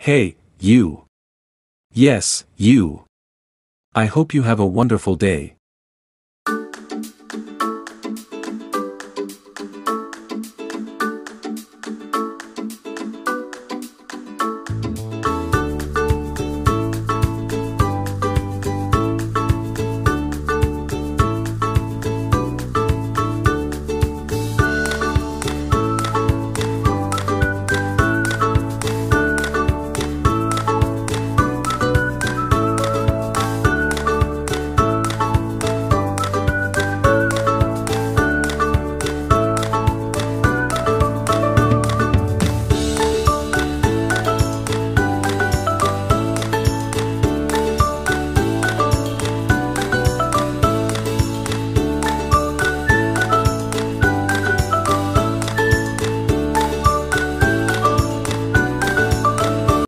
Hey, you. Yes, you. I hope you have a wonderful day.